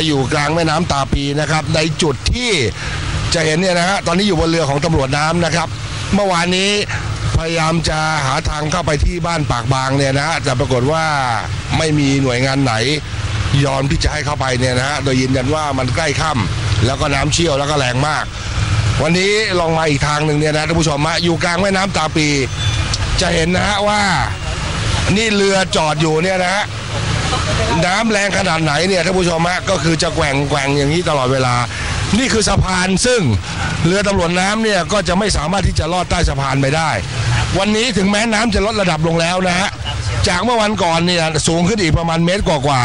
มาอยู่กลางแม่น้ำตาปีนะครับ ในจุดที่จะเห็นเนี่ยนะฮะตอนนี้อยู่บนเรือของตำรวจน้ำนะครับ เมื่อวานนี้พยายามจะหาทางเข้าไปที่บ้านปากบางเนี่ยนะฮะแต่ปรากฏว่าไม่มีหน่วยงานไหนยอมที่จะให้เข้าไปเนี่ยนะฮะโดยยืนยันว่ามันใกล้ค่ำแล้วก็น้ำเชี่ยวแล้วก็แรงมาก วันนี้ลองมาอีกทางหนึ่งเนี่ยนะท่านผู้ชมฮะอยู่กลางแม่น้ำตาปี จะเห็นนะฮะว่า นี่เรือจอดอยู่เนี่ยนะฮะ น้ำแรงขนาดไหนเนี่ยท่านผู้ชมฮะก็คือจะแกว่งแกว่งอย่างนี้ตลอดเวลา นี่คือสะพานซึ่งเรือตำรวจน้ำเนี่ยก็จะไม่สามารถที่จะลอดใต้สะพานไปได้ วันนี้ถึงแม้น้ำจะลดระดับลงแล้วนะฮะจากเมื่อวันก่อนเนี่ยสูงขึ้นอีกประมาณเมตรกว่า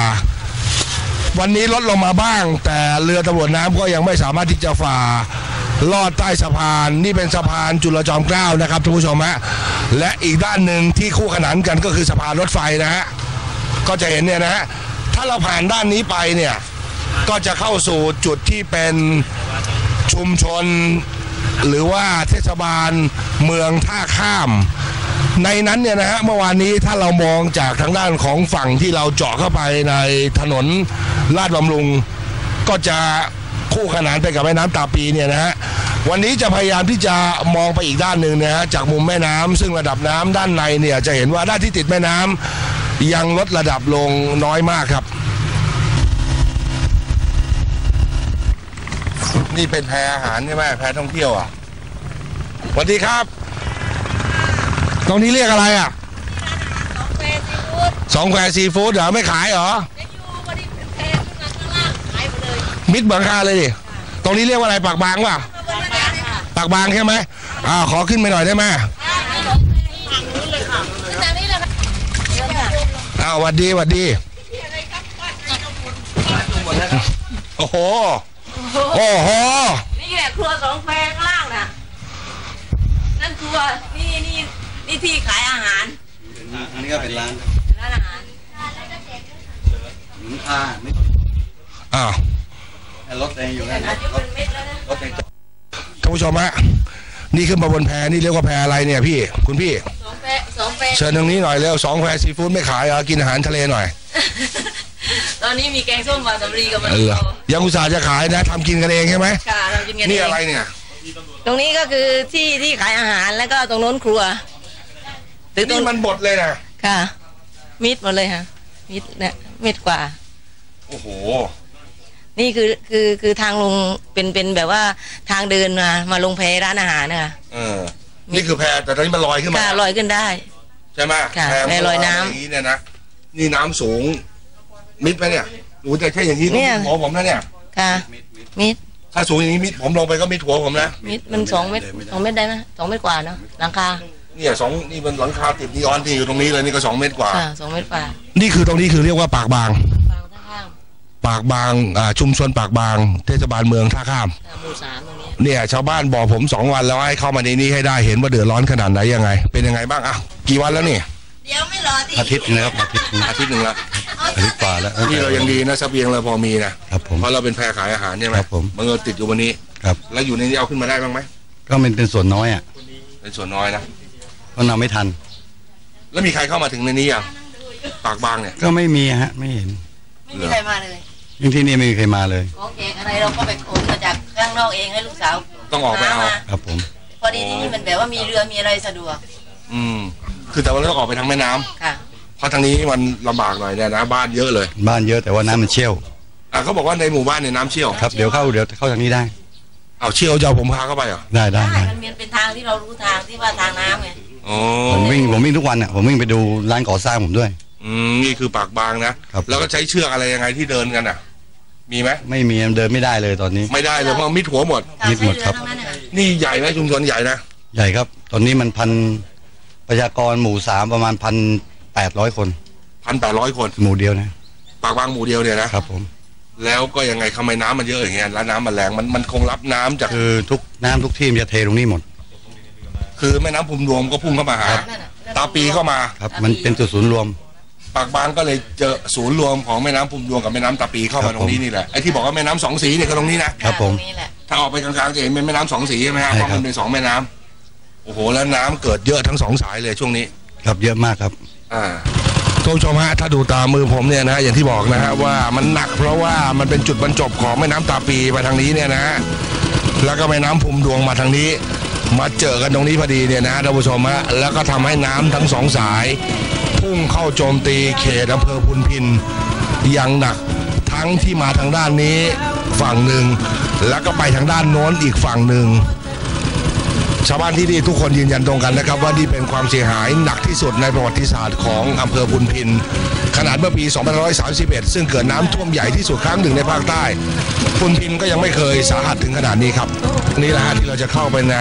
ๆวันนี้ลดลงมาบ้าง แต่เรือตำรวจน้ำก็ยังไม่สามารถที่จะฝ่าลอดใต้สะพานนี่เป็นสะพานจุลจอมเกล้านะครับท่านผู้ชมฮะและอีกด้านหนึ่งที่คู่ขนานกันก็คือสะพานรถไฟนะฮะ ก็จะเห็นเนี่ยนะฮะถ้าเราผ่านด้านนี้ไปเนี่ยก็จะเข้าสู่จุดที่เป็นชุมชน หรือว่าเทศบาลเมืองท่าข้าม ในนั้นเนี่ยนะฮะเมื่อวานนี้ถ้าเรามองจากทางด้านของฝั่งที่เราเจาะเข้าไปในถนนลาดบำรุง ก็จะคู่ขนานไปกับแม่น้ำตาปีเนี่ยนะฮะวันนี้จะพยายามที่จะมองไปอีกด้านหนึ่งนะฮะจากมุมแม่น้ำซึ่งระดับน้ำด้านในเนี่ยจะเห็นว่าด้านที่ติดแม่น้ำ ยังลดระดับลงน้อยมากครับ นี่เป็นแพอาหารใช่ไหมแพท่องเที่ยวอะสวัสดีครับ ตรงนี้เรียกอะไรอะเฟซฟูดสองแควซีฟู้ดเหรอไม่ขายเหรอจะอยู่บริเวณเพจข้างล่างขายหมดเลยมิดบังคาเลยดิตรงนี้เรียกว่าอะไรปากบางป่ะมาบนร้านค่ะปากบางใช่ไหมอ่าขอขึ้นไปหน่อยได้ไหม อ้าวหวัดดีหวัดดีโอ้โหโอ้โหนี่แหละครัวสองแควข้างล่างน่ะนั่นครัวนี่นี่นี่ที่ขายอาหาร อันนี้ก็เป็นร้านร้านอาหารหมุนผ้าไม่อ้าวรถเองอยู่นั่นอาจจะรเป็ถนเม็ดแล้วนะรถเองจอดท่านผู้ชมฮะนี่ขึ้นมาบนแพนี่เรียกว่าแพอะไรเนี่ยพี่คุณพี่ สองแควสองแควเชิญทางนี้หน่อยเร็วสองแควซีฟู้ดไม่ขายเหรอกินอาหารทะเลหน่อย ตอนนี้มีแกงส้มวาซาบิกับมันเออยังอุตส่าห์จะขายนะทำกินกันเองใช่ไหมค่ะเรากินกันนี่เองอะไรเนี่ย ตรงนี้ก็คือที่ที่ขายอาหารแล้วก็ตรงโน้นครัวหรือตรนี่งมันบดเลยนะค่ะ มิดหมดเลยค่ะมิดเนี่ยมิดกว่า โอ้โห นี่คือคือคือทางลงเป็นเป็นแบบว่าทางเดินมามาลงแพร้านอาหารนะคะเออ นี่คือแพแต่ตอนนี้มันลอยขึ้นมา ค่ะลอยขึ้นได้ ใช่ไหมค่ะแพแพลอยน้ำางนี้เนี่ยนะนี่น้ำสูง มิดไหมเนี่ยหนูแต่แค่อย่างนี้ก็เนี่ยมิดหัวผมนะเนี่ย ค่ะ มิด ถ้าสูงอย่างนี้มิดผมลงไปก็มิดหัวผมนะมิดมันสองเมตรสองเมตรได้ไหมสองเมตรกว่าเนาะหลังคาเนี่ยสองนี่มันหลังคาติดนีออนที่อยู่ตรงนี้เลยนี่ก็สองเมตรกว่า ค่ะสองเมตรกว่านี่คือตรงนี้คือเรียกว่าปากบางฟังข้างปากบางอ่าชุมชนปากบาง เทศบาลเมืองท่าข้ามๆค่ะหมู่สามตรงนี้ เนี่ยชาวบ้านบอกผมสองวันแล้วให้เข้ามาในนี้ให้ได้เห็นว่าเดือดร้อนขนาดไหนยังไง เป็นยังไงบ้างอะกี่วันแล้วนี่เดี๋ยวไม่รอดิอาทิตย์หนึงนะครับอาทิตย์หนึงอาทิตย์หนึ่งแล้วอาทิตย์กว่าแล้วตั้งนี่แต่เรายังดีนะเสบียงเราพอมีนะครับผมเพราะเราเป็นแพรขายอาหารใช่ไหมครับผมมันก็ติดอยู่วันนี้ครับแล้วอยู่ในนี้เอาขึ้นมาได้บ้างไหมก็มันเป็นส่วนน้อยอะเป็นส่วนน้อยนะเพราะเราไม่ทัน แล้วมีใครเข้ามาถึงในนี้ยังปากบางเนี่ยก็ไม่มีฮะไม่เห็นไม่มีใครมาเลยยิ่งที่นี่ไม่มีใครมาเลยของแจกอะไรเราก็ไปขนมาจากข้างนอกเองให้ลูกสาวต้องออกไปเอามครับผม พอดีที่นี่มันแบบว่ามีเรือมีอะไรสะดวก อืม คือแต่ว่าเราต้องออกไปทางแม่น้ำค่ะ เพราะทางนี้มันลำบากหน่อยเนี่ยนะบ้านเยอะเลยบ้านเยอะแต่ว่าน้ำมันเชี่ยวอะเขาบอกว่าในหมู่บ้านเนี่ยน้ำเชี่ยวครับเดี๋ยวเข้าเดี๋ยวเข้าทางนี้ได้เอาเชี่ยวจะเอาผมพาเข้าไปเหรอได้ได้ได้ได้มันเป็นทางที่เรารู้ทางที่ว่าทางน้ำไง อ๋อผมวิ่งผมวิ่งทุกวันอะผมวิ่งไปดูร้านก่อสร้างผมด้วย อืมนี่คือปากบางนะครับ แล้วก็ใช้เชือกอะไรยังไงที่เดินกันอะ มีไหมไม่มีเดินไม่ได้เลยตอนนี้ ไม่ได้เลยเพราะมิดหัวหมดค่ะนิดหมดครับใช้เอทั้งนั้นน่ะนี่ใหญ่ไหมชุมชนใหญ่นะใหญ่ครับ ตอนนี้มันพันประชากรหมู่สามประมาณพันแปดร้อยคนพันแปดร้อยคน หมู่เดียวนะปากบางหมู่เดียวเนี่ยนะครับ ผม แล้วก็ยังไงทำไมน้ำมันเยอะอย่างเงี้ยแล้วน้ำมันแรงมันมันคงรับน้ำจากคือทุกน้ำทุกที่มันจะเทตรงนี้หมดคือแม่น้ำพุมรวมก็พุ่งเข้ามาหา นั่นน่ะตาปีเข้ามา ครับ มันเป็นจุดศูนย์รวม ปากบางก็เลยเจอศูนย์รวมของแม่น้ำพุมรวมกับแม่น้ำตาปีเข้าครัมาบตรงนี้ผมนี่แหละไอ้ที่บอกว่าแม่น้ำสองสีเนี่ยก็ตรงนี้นะครับผมตรงนี้แหละถ้าออกไปกลางๆจะเห็นเป็นแม่น้ำสองสีใช่ไหมฮะใช่เพครับ ราะมันเป็นสองแม่น้ำโอ้โหแล้วน้ำเกิดเยอะทั้งสองสายเลยช่วงนี้ ครับเยอะมากครับ อ่าท่านผู้ชมฮะถ้าดูตามมือผมเนี่ยนะอย่างที่บอกนะฮะว่ามันหนักเพราะว่ามันเป็นจุดบรรจบของแม่น้ำตาปีมาทางนี้เนี่ยนะฮะแล้วก็แม่น้ำพุมดวงมาทางนี้ มาเจอกันตรงนี้พอดีเนี่ยนะฮะท่านผู้ชมฮะแล้วก็ทำให้น้ำทั้งสองสาย พุ่งเข้าโจมตีเขตอำเภอพุนพินอย่างหนักทั้งที่มาทางด้านนี้ฝั่งหนึ่ง แล้วก็ไปทางด้านโน้นอีกฝั่งหนึ่งชาวบ้านที่นี่ทุกคนยืนยันตรงกันนะครับ ว่านี่เป็นความเสียหายหนักที่สุดในประวัติศาสตร์ของอำเภอพุนพิน ขนาดเมื่อปี 2531 ซึ่งเกิดน้ำท่วมใหญ่ที่สุดครั้งหนึ่งในภาคใต้พุนพินก็ยังไม่เคยสาหัสถึงขนาดนี้ครับ นี่แหละที่เราจะเข้าไปใน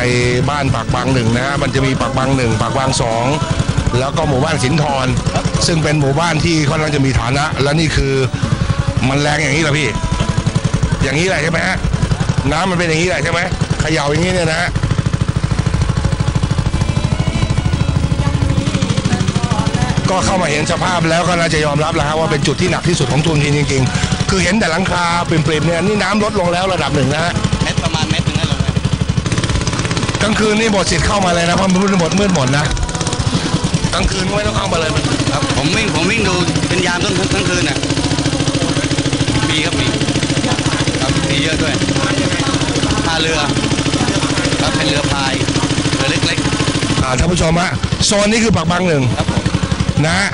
บ้านปากบางหนึ่งนะฮะมันจะมีปากบางหนึ่งปากบางสอง แล้วก็หมู่บ้านสินทรซึ่งเป็นหมู่บ้านที่ค่อนข้างจะมีฐานะ และนี่คือมันแรงอย่างนี้เหรอพี่ อย่างนี้แหละใช่ไหมฮะน้ำมันเป็นอย่างนี้แหละใช่ไหมเขย่าอย่างนี้เนี่ยนะฮะก็เข้ามาเห็นสภาพแล้วก็น่าจะยอมรับแล้วฮะว่าเป็นจุดที่หนักที่สุดของทุนทีจริงๆ คือเห็นแต่หลังคาปริมๆเนี่ยนี่น้ำลดลงแล้วระดับหนึ่งนะฮะเม็ดประมาณเม็ดหนึงนั่นลงไปกลางคืนนี่หมดสิทธิ์เข้ามาเลยนะเพราะมันมืดหมดมืดหมดนะ กลางคืนก็ไม่ต้องเข้ามาเลยมันครับ ผมวิ่งผมวิ่งดูเป็นยามต้นทั้งคืนน่ะมีครับมีครับมีเยอะด้วยท่าเรือครับเป็นเรือพายเรือเล็กอ่าท่านผู้ชมฮะโซนนี้คือปากบางหนึ่งๆครับผมนะฮะ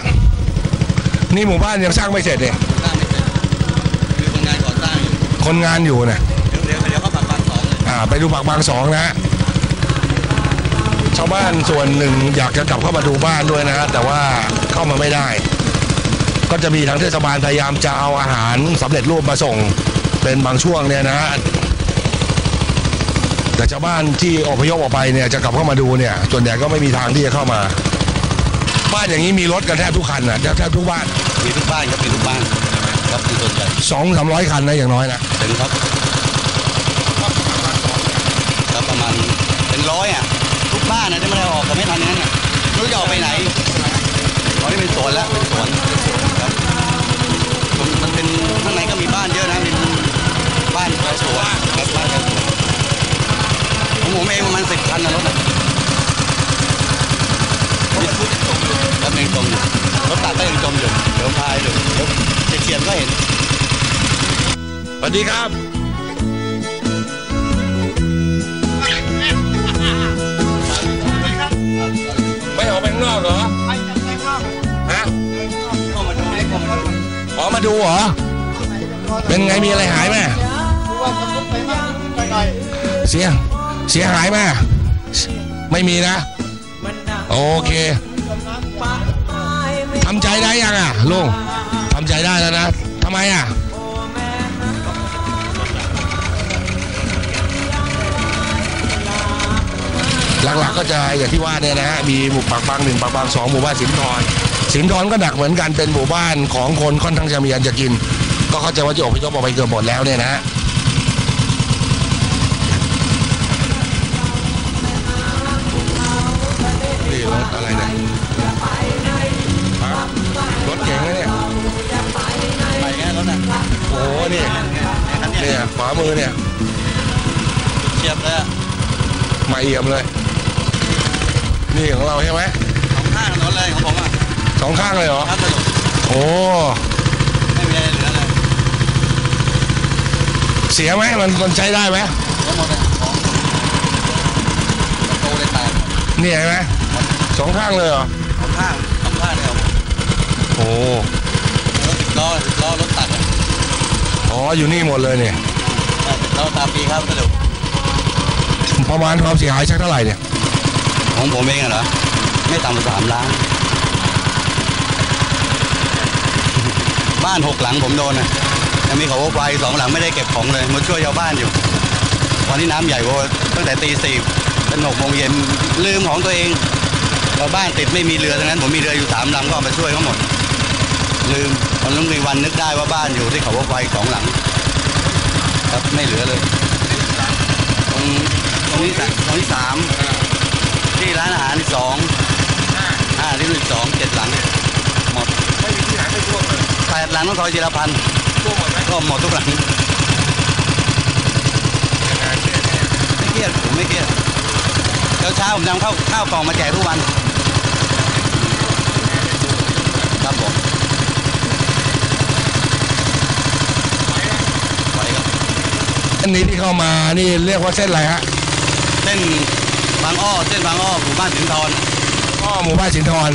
นี่หมู่บ้านยังสร้างไม่เสร็จเนี่ยสร้างไม่เสร็จคือคนงานก่อสร้างอยู่คนงานอยู่นะเดี๋ยวเดี๋ยวเดี๋ยวเขาปักบานสองเลยอ่าไปดูปากบางสองนะฮะ ชาวบ้านส่วนหนึ่งอยากจะกลับเข้ามาดูบ้านด้วยนะฮะแต่ว่าเข้ามาไม่ได้ ก็จะมีทางเทศบาลพยายามจะเอาอาหารสำเร็จรูปมาส่งเป็นบางช่วงเนี่ยนะฮะแต่ชาวบ้านที่อพยพออกไปเนี่ยจะกลับเข้ามาดูเนี่ยส่วนใหญ่ก็ไม่มีทางที่จะเข้ามา บ้านอย่างนี้มีรถกันแทบทุกคันนะแทบทุกบ้านมีทุกบ้านครับมีทุกบ้านครับเป็นส่วนใหญ่สองสามร้อยคันนะอย่างน้อยนะถึงครับครับประมาณเป็นร้อยอะทุกบ้านนะจะไม่ได้ ออกกันไม่ทันนั้นไม่รู้จะออกไปไหนตอนนี้เป็นสวนแล้วเป็นสวนครับมันเป็นข้างในก็มีบ้านเยอะนะเป็นบ้านชาวสวนครับบ้านชาวสวนของผมเองประมาณสิบคันนะรถอะครับยังจมอยู่รถตักก็ยังจมอยู่เดี๋ยวพายอยู่เดี๋ยวเฉียดๆก็เห็นสวัสดีครับ ดูเหรอ เป็นไงมีอะไรหายไหมเสียเสียหายไหมไม่มีนะ โอเคทำใจได้ยังอะลุงทำใจได้แล้วนะทำไมอะหลักๆก็จะอย่างที่ว่าเนี่ยนะฮะมีหมู่ปากบางหนึ่งปากบางสองหมู่บ้านสินทร สินทรก็หนักเหมือนกันเป็นหมู่บ้านของคนค่อนข้างจะมีอันจะกิน ก็เข้าใจว่าจะอพยพออกไปเกือบหมดแล้วเนี่ยนะฮะนี่รถอะไรเนี่ยฮะรถเก๋งนะเนี่ยไปแค่รถอะโอ้โหนี่คันเนี้เนี่ยยขวามือเนี่ยเชียบเลยอะมาเอี่ยมเลย นี่ของเราใช่ไหม สองข้างเลยเหรอครับถนนโอ้ไม่มีอะไรเหลือเลยเสียไหมมันมันใช้ได้ไหมทั้งหมดเลยของประตูเลยแตกนี่เห็นไหมสองข้างเลยเหรอของข้างของข้างเนี่ยโอ้รถสิบล้อสิบล้อรถตัดอะอ๋ออยู่นี่หมดเลยเนี่ยสิบล้อตามปีครับสรุปประมาณความเสียหายสักเท่าไหร่เนี่ยของผมเองอะเหรอไม่ต่ำกว่าสามล้าน บ้านหกหลังผมโดนนะยังมีเขาว่าไฟสองหลังไม่ได้เก็บของเลยมาช่วยชาวบ้านอยู่วันที่น้ำใหญ่กว่าตั้งแต่ตีสี่เป็นหกโมงเย็นลืมของตัวเองชาวบ้านติดไม่มีเรือดังนั้นผมมีเรืออยู่สามลำก็เอามาช่วยเขาหมด ลืมตอนนั้นมีวันนึกได้ว่าบ้านอยู่ที่เขาว่าไฟสองหลัง ครับไม่เหลือเลยตรงตรงนี้สามตรงนี้สาม หลังต้องซอยจิรพันธ์ท่หมดไท่วหมดทุกหลังไม่เครียดผมไม่เครียดเช้าเช้าผมนำข้าวข้าวกล่องมาแจกทุกวัน ครับผมเส้นนี้ที่เข้ามานี่เรียกว่าเส้นอะไรฮะเส้นบางอ้อเส้นบางอ้อหมู่บ้านสินทรอ้อหมู่บ้านสินทร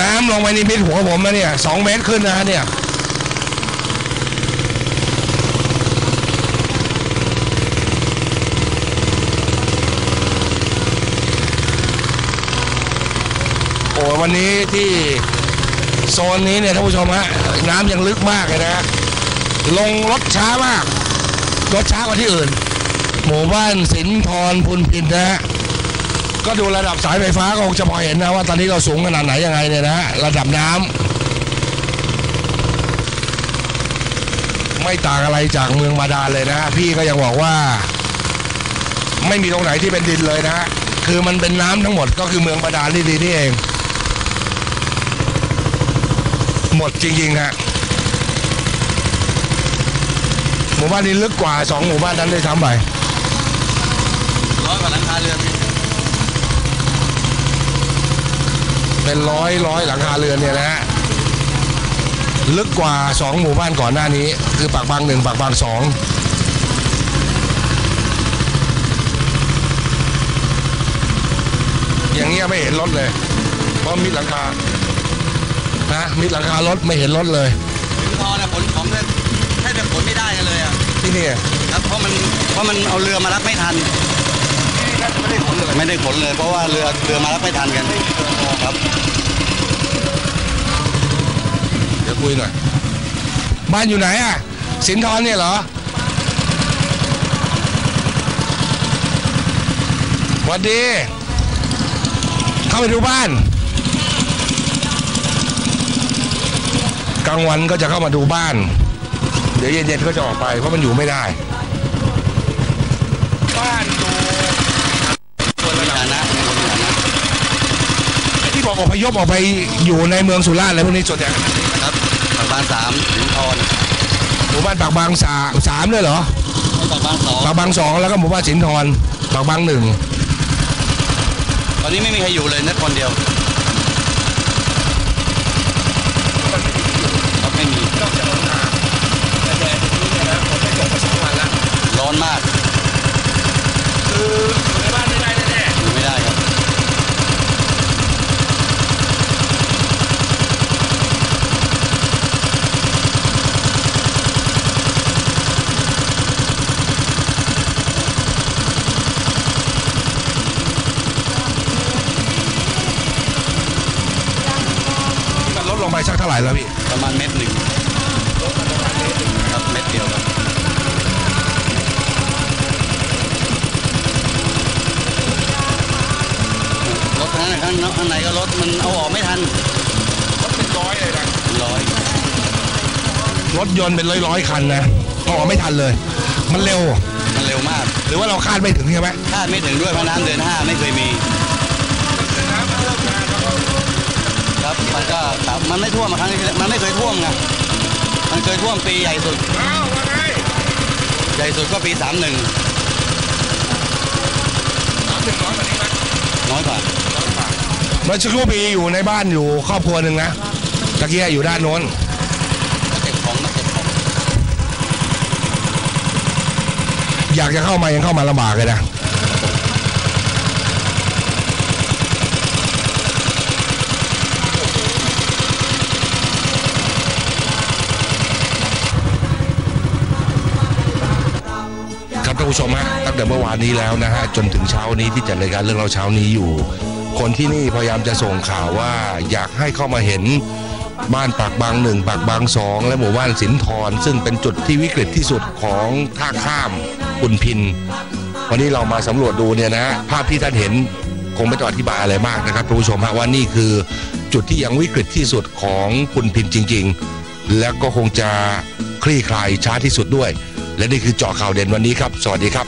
น้ำลงไปนี่มิดหัวผมนะเนี่ยสองเมตรขึ้นนะเนี่ยโอ้วันนี้ที่โซนนี้เนี่ยท่านผู้ชมฮะน้ำยังลึกมากเลยนะฮะลงรถช้ามาก รถช้ากว่าที่อื่น หมู่บ้านสินทรพุนพินนะฮะ ก็ดูระดับสายไฟฟ้าก็คงจะพอเห็นนะว่าตอนนี้เราสูงขนาดไหนยังไงเนี่ยนะฮะระดับน้ำไม่ต่างอะไรจากเมืองบาดาลเลยนะพี่ก็ยังบอกว่า ไม่มีตรงไหนที่เป็นดินเลยนะคือมันเป็นน้ำทั้งหมดก็คือเมืองบาดาลนี่ดีนี่เอง หมดจริงๆฮะหมู่บ้านนี้ลึกกว่าสองหมู่บ้านนั้นด้วยซ้ำไปร้อยกว่าหลังคาเรือน เป็นร้อยร้อยหลังคาเรือนเนี่ยนะฮะลึกกว่าสองหมู่บ้านก่อนหน้านี้ คือปากบางหนึ่งปากบางสองอย่างเงี้ยไม่เห็นรถเลย เพราะมิดหลังคานะมิดหลังคารถไม่เห็นรถเลยสินทรนะขนของเนี่ยแทบจะขนไม่ได้กันเลยอะที่นี่ครับเพราะมันเพราะมันเอาเรือมารับไม่ทัน ไม่ได้ขนเลย ไม่ได้ขนเลยเพราะว่าเรือเรือมารับไม่ทันกันครับเดี๋ยวคุยหน่อยบ้านอยู่ไหนอะสินทรเนี่ยเหรอสวัสดี เข้าไปดูบ้านกลางวันก็จะเข้ามาดูบ้าน เดี๋ยวเย็นๆก็จะออกไปเพราะมันอยู่ไม่ได้ บ้านอยู่ส่วนระดับ ฐานะในคนฐานะ ที่บ อกอพยพออกไปอยู่ในเมืองสุราษฎร์อะไรพวกนี้ส่วนใหญ่ครับปากบางสามสินทรหมู่บ้านปากบางสาสามเลยเหรอปากบางสองปากบางสองแล้วก็หมู่บ้านสินทรปากบางหนึ่งตอนนี้ไม่มีใครอยู่เลยนักคนเดียวครับไม่มี นอกจากร้อนหนาแต่แดดตรงนี้เนี่ยนะผมไม่ตกมาสองวันแล้ว ร้อนมาก คืออยู่ในบ้านไม่ได้แน่ อยู่ไม่ได้ครับ ๆมันลดลง ไปสักเท่าไหร่แล้วพี่ ประมาณเม็ดหนึ่งครับเม็ดเดียวครับรถข้างในข้างนอกข้างในก็รถมันเอาออกไม่ทันรถเป็นร้อยเลยนะร้อยรถยนต์เป็นร้อยร้อยๆคันนะเอาออกไม่ทันเลย มันเร็ว มันเร็วมากหรือว่าเราคาดไม่ถึงใช่ไหมคาดไม่ถึงด้วยเพราะน้ำเดือนห้าไม่เคยมี ครับ มันก็ครับมันไม่ท่วมมาครั้งนี้มันไม่เคยท่วมไงมันเคยท่วมปีใหญ่สุด อ้าวว่าไงใหญ่สุดก็ปีสามหนึ่งสามถึงร้อยกว่านี้ไหมน้อยกว่า เมื่อสักครู่ปีอยู่ในบ้านอยู่ครอบครัวหนึ่งนะตะเกียอยู่ด้านโน้นมาเก็บของมาเก็บของอยากจะเข้ามายังเข้ามาลำบากเลยนะ ท่านผู้ชมฮะตั้งแต่เมื่อวานนี้แล้วนะฮะจนถึงเช้านี้ที่จัดรายการเรื่องเราเช้านี้อยู่ คนที่นี่พยายามจะส่งข่าวว่าอยากให้เข้ามาเห็นบ้านปากบางหนึ่งปากบางสองและหมู่บ้านสินทรซึ่งเป็นจุดที่วิกฤตที่สุดของท่าข้ามปุนพิน วันนี้เรามาสำรวจดูเนี่ยนะภาพที่ท่านเห็นคงไม่ต้องอธิบายอะไรมากนะครับท่านผู้ชมฮะว่านี่คือจุดที่ยังวิกฤตที่สุดของปุนพินจริง ๆ และก็คงจะคลี่คลายช้าที่สุดด้วย และนี่คือเจาะข่าวเด่นวันนี้ครับ สวัสดีครับ